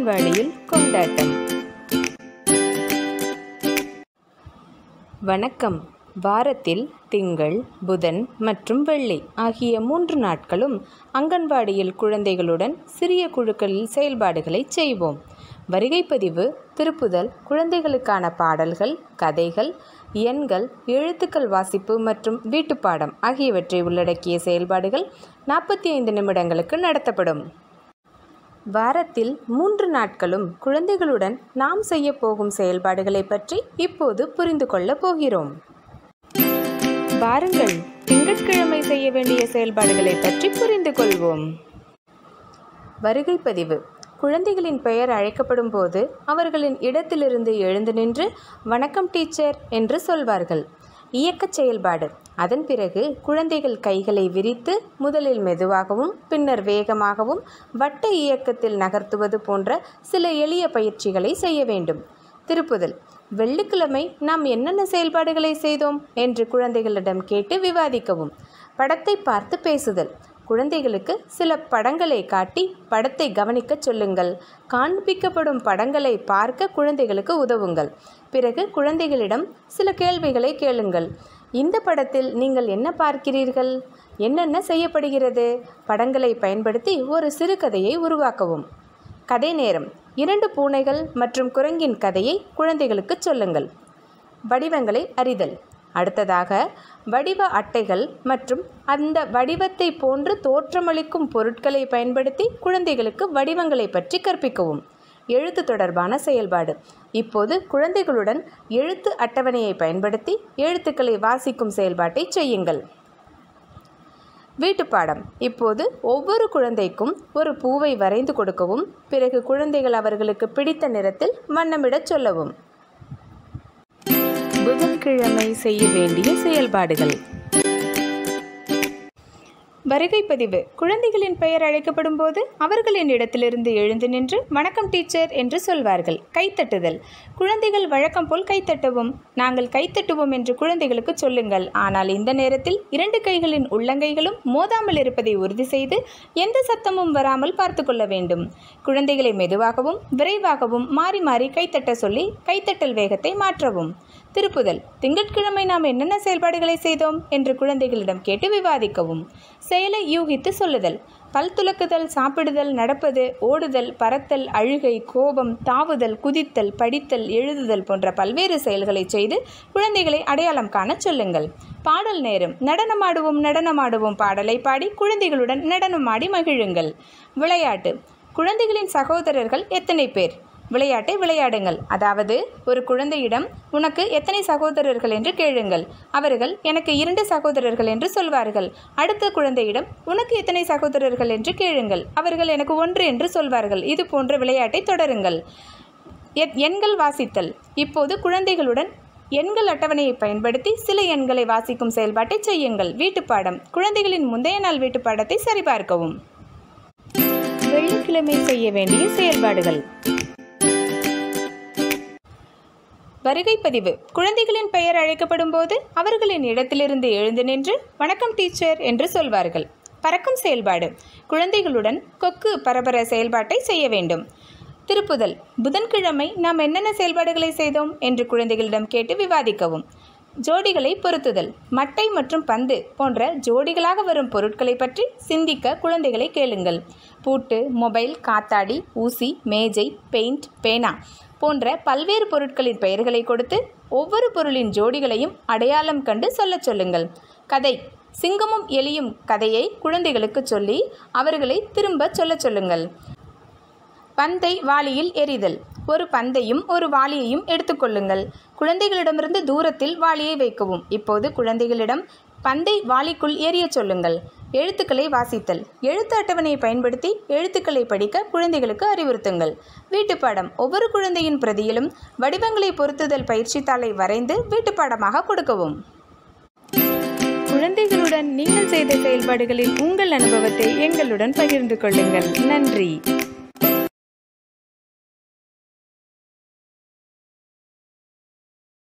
அங்கன்வாடியில் கொண்டாட்டம். வணக்கம். வாரத்தில் திங்கள் புதன் மற்றும் வெள்ளி ஆகிய மூன்று நாட்களும் அங்கன்வாடியில் குழந்தைகளுடன் சிறிய குழுக்களில் செயல்பாடுகளை செய்வோம். வருகை பதிவு திருப்புதல் குழந்தைகளுக்கான பாடல்கள் கதைகள் எண்கள் எழுத்துக்கள் வாசிப்பு மற்றும் வீட்டுப்பாடம் ஆகியவற்றை உள்ளடக்கிய செயல்பாடுகள் நாற்பத்தி ஐந்து நிமிடங்களுக்கு நடத்தப்படும். வாரத்தில் மூன்று நாட்களும் குழந்தைகளுடன் நாம் செய்ய போகும் செயல்பாடுகளை பற்றி இப்போது புரிந்து கொள்ளப் போகிறோம். வாருங்கள் திங்கட்கிழமை செய்ய வேண்டிய செயல்பாடுகளை பற்றி புரிந்து கொள்வோம். வருகை பதிவு. குழந்தைகளின் பெயர் அழைக்கப்படும் போது அவர்களின் இடத்திலிருந்து எழுந்து நின்று வணக்கம் டீச்சர் என்று சொல்வார்கள். இயக்க செயல்பாடு. அதன் பிறகு குழந்தைகள் கைகளை விரித்து முதலில் மெதுவாகவும் பின்னர் வேகமாகவும் வட்ட இயக்கத்தில் நகர்த்துவது போன்ற சில எளிய பயிற்சிகளை செய்ய வேண்டும். திருப்புதல். வெள்ளிக்கிழமை நாம் என்னென்ன செயல்பாடுகளை செய்தோம்? என்று குழந்தைகளிடம் கேட்டு விவாதிக்கவும். படத்தை பார்த்து பேசுதல். குழந்தைகளுக்கு சில படங்களை காட்டி படத்தை கவனிக்க சொல்லுங்கள். காண்பிக்கப்படும் படங்களை பார்க்க குழந்தைகளுக்கு உதவுங்கள். பிறகு குழந்தைகளிடம் சில கேள்விகளை கேளுங்கள். இந்த படத்தில் நீங்கள் என்ன பார்க்கிறீர்கள்? என்னென்ன செய்யப்படுகிறது? படங்களை பயன்படுத்தி ஒரு சிறுகதையை உருவாக்கவும். கதை நேரம். இரண்டு பூனைகள் மற்றும் குரங்கின் கதையை குழந்தைகளுக்கு சொல்லுங்கள். வடிவங்களை அறிதல். அடுத்ததாக வடிவ அட்டைகள் மற்றும் அந்த வடிவத்தை போன்று தோற்றமளிக்கும் பொருட்களை பயன்படுத்தி குழந்தைகளுக்கு வடிவங்களை பற்றி கற்பிக்கவும். எழுத்து தொடர்பான செயல்பாடு. இப்போது குழந்தைகளுடன் எழுத்து அட்டவணையை பயன்படுத்தி எழுத்துக்களை வாசிக்கும் செயல்பாட்டை செய்யுங்கள். வீட்டுப்பாடம். இப்போது ஒவ்வொரு குழந்தைக்கும் ஒரு பூவை வரைந்து கொடுக்கவும் பிறகு குழந்தைகள் அவர்களுக்கு பிடித்த நிறத்தில் வண்ணமிடச் சொல்லவும். புதன்கிழமை செய்ய வேண்டிய செயல்பாடுகள். வருகை பதிவு. குழந்தைகளின் பெயர் அழைக்கப்படும் போது அவர்களின் இடத்திலிருந்து எழுந்து நின்று வணக்கம் டீச்சர் என்று சொல்வார்கள். கைத்தட்டுதல். குழந்தைகள் வழக்கம் போல் கைத்தட்டவும் நாங்கள் கைத்தட்டுவோம் என்று குழந்தைகளுக்கு சொல்லுங்கள். ஆனால் இந்த நேரத்தில் இரண்டு கைகளின் உள்ளங்கைகளும் மோதாமல் இருப்பதை உறுதி செய்து எந்த சத்தமும் வராமல் பார்த்து கொள்ள வேண்டும். குழந்தைகளை மெதுவாகவும் விரைவாகவும் மாறி மாறி கைத்தட்ட சொல்லி கைத்தட்டல் வேகத்தை மாற்றவும். திருப்புதல். திங்கட்கிழமை நாம் என்னென்ன செயல்பாடுகளை செய்தோம்? என்று குழந்தைகளிடம் கேட்டு விவாதிக்கவும். செயலை யூகித்து சொல்லுதல். பல் துலக்குதல் சாப்பிடுதல் நடப்பது ஓடுதல் பறத்தல் அழுகை கோபம் தாவுதல் குதித்தல் படித்தல் எழுதுதல் போன்ற பல்வேறு செயல்களை செய்து குழந்தைகளை அடையாளம் காண சொல்லுங்கள். பாடல் நேரம். நடனமாடுவோம் நடனமாடுவோம் பாடலை பாடி குழந்தைகளுடன் நடனமாடி மகிழுங்கள். விளையாட்டு. குழந்தைகளின் சகோதரர்கள் எத்தனை பேர்? விளையாட்டை விளையாடுங்கள். அதாவது ஒரு குழந்தையிடம் உனக்கு எத்தனை சகோதரர்கள் என்று கேளுங்கள். அவர்கள் எனக்கு இரண்டு சகோதரர்கள் என்று சொல்வார்கள். அடுத்த குழந்தையிடம் உனக்கு எத்தனை சகோதரர்கள் என்று கேளுங்கள். அவர்கள் எனக்கு ஒன்று என்று சொல்வார்கள். இது போன்ற விளையாட்டை தொடருங்கள். எண்கள் வாசித்தல். இப்போது குழந்தைகளுடன் எண்கள் அட்டவணையை பயன்படுத்தி சில எண்களை வாசிக்கும் செயல்பாட்டை செய்யுங்கள். வீட்டுப்பாடம் குழந்தைகளின் முந்தைய நாள் வீட்டுப்பாடத்தை சரிபார்க்கவும். வெள்ளிக்கிழமை செய்ய வேண்டிய செயல்பாடுகள். வருகை பதிவு. குழந்தைகளின் பெயர் அழைக்கப்படும் போது அவர்களின் இடத்திலிருந்து எழுந்து நின்று வணக்கம் டீச்சர் என்று சொல்வார்கள். பறக்கும் செயல்பாடு. குழந்தைகளுடன் கொக்கு பரபர செயல்பாட்டை செய்ய வேண்டும். திருப்புதல். புதன்கிழமை நாம் என்னென்ன செயல்பாடுகளை செய்தோம்? என்று குழந்தைகளிடம் கேட்டு விவாதிக்கவும். ஜோடிகளை பொருத்துதல். மட்டை மற்றும் பந்து போன்ற ஜோடிகளாக வரும் பொருட்களை பற்றி சிந்திக்க குழந்தைகளை கேளுங்கள். பூட்டு மொபைல் காத்தாடி ஊசி மேஜை பெயிண்ட் பேனா. போன்ற பல்வேறு பொருட்களின் பெயர்களை கொடுத்து ஒவ்வொரு பொருளின் ஜோடிகளையும் அடையாளம் கண்டு சொல்லச் சொல்லுங்கள். கதை. சிங்கமும் எலியும் கதையை குழந்தைகளுக்கு சொல்லி அவர்களை திரும்ப சொல்லச் சொல்லுங்கள். பந்தை வாளியில் எறிதல். ஒரு பந்தையும் ஒரு வாளியையும் எடுத்துக்கொள்ளுங்கள் குழந்தைகளிடமிருந்து தூரத்தில் வாளியை வைக்கவும். இப்போது குழந்தைகளிடம் பந்தை வாளிக்குள் ஏறிய சொல்லுங்கள். எழுத்துக்களை வாசித்தல். எழுத்து அட்டவணையை பயன்படுத்தி எழுத்துக்களை படிக்க குழந்தைகளுக்கு அறிவுறுத்துங்கள். வீட்டுப்பாடம் ஒவ்வொரு குழந்தையின் பிரதியிலும் வடிவங்களை பொருத்துதல் பயிற்சித்தாளை வரைந்து வீட்டுப்பாடமாக கொடுக்கவும். குழந்தைகளுடன் நீங்கள் செய்த செயல்பாடுகளில் உங்கள் அனுபவத்தை எங்களுடன் பகிர்ந்து கொள்ளுங்கள். நன்றி.